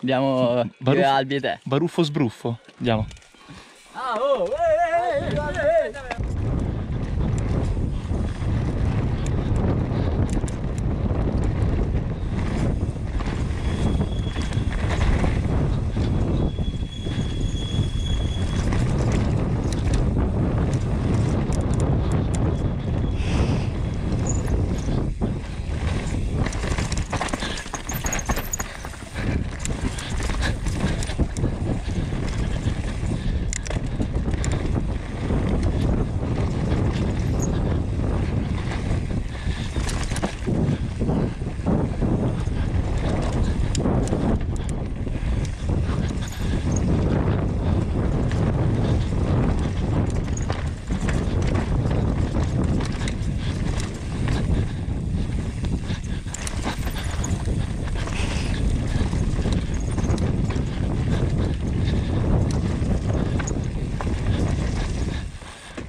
Abbiamo due Baruffo- albi e te. Baruffo sbruffo. Andiamo. Ah, oh, eh, eh, eh.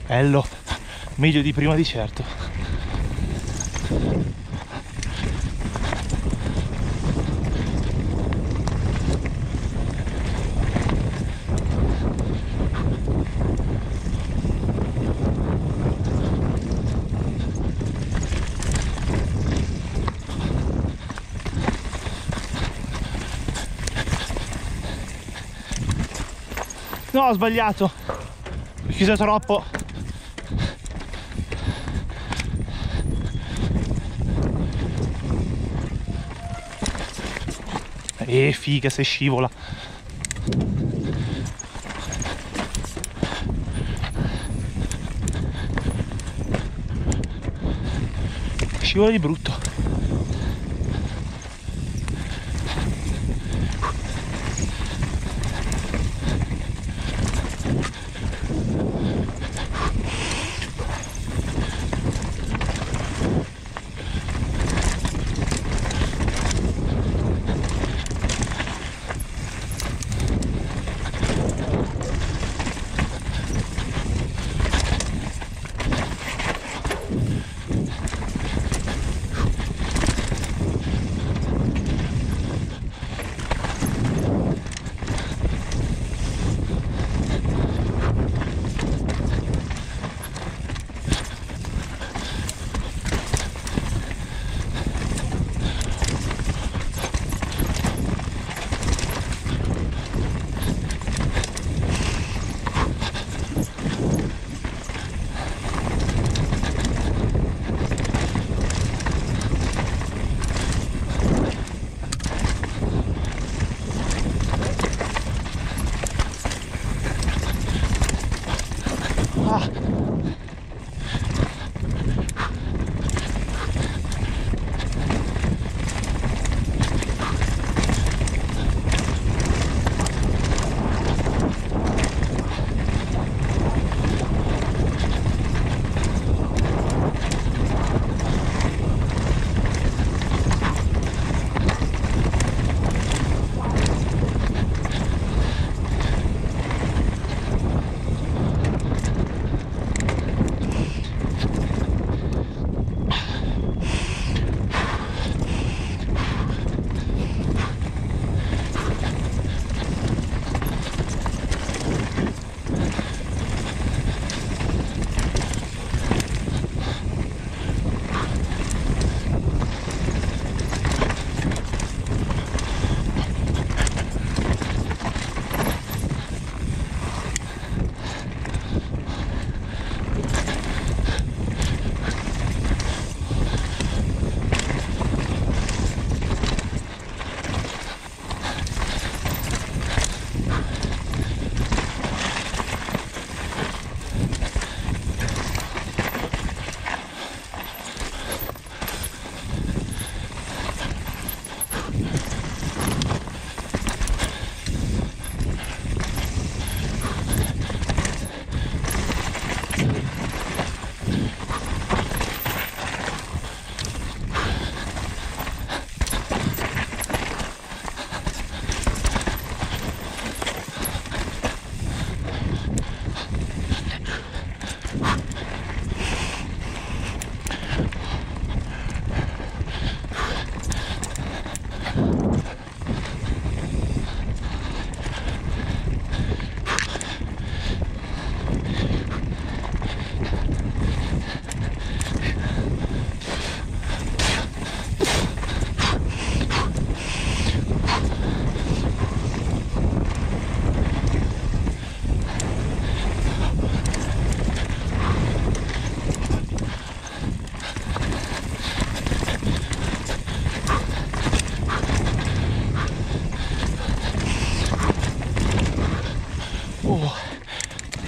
Bello. Meglio di prima di certo. No, ho sbagliato. Ho chiuso troppo. e figa se scivola. Scivola di brutto.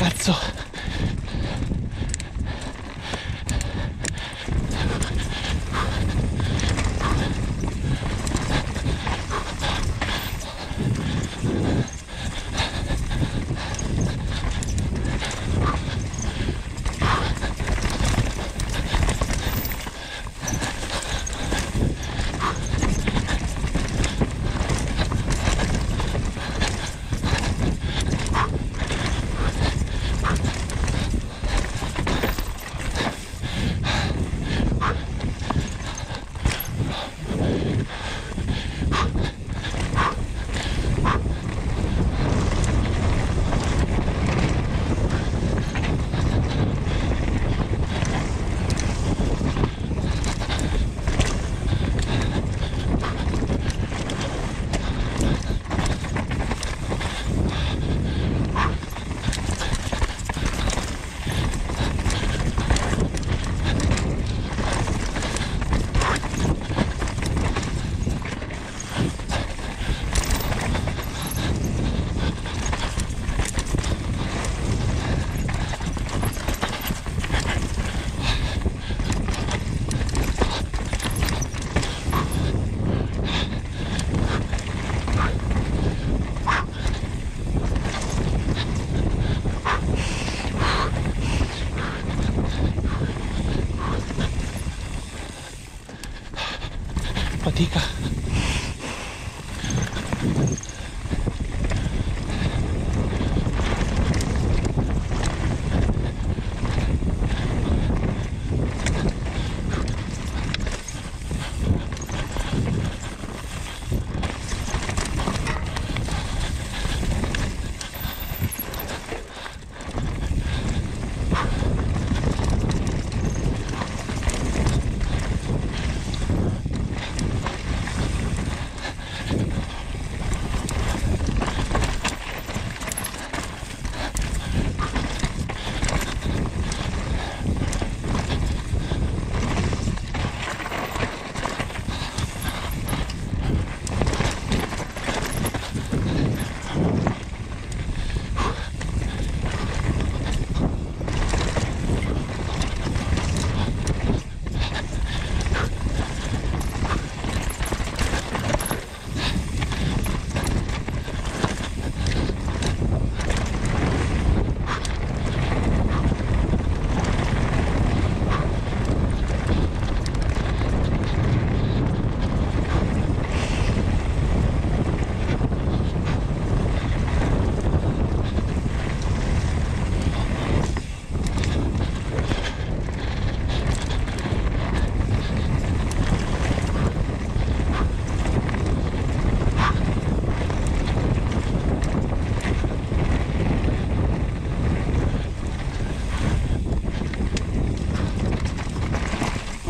cazzo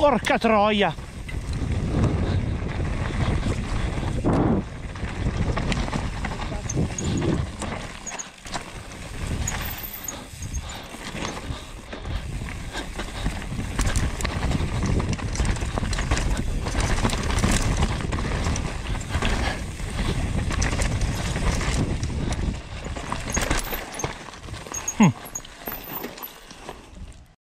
Porca troia!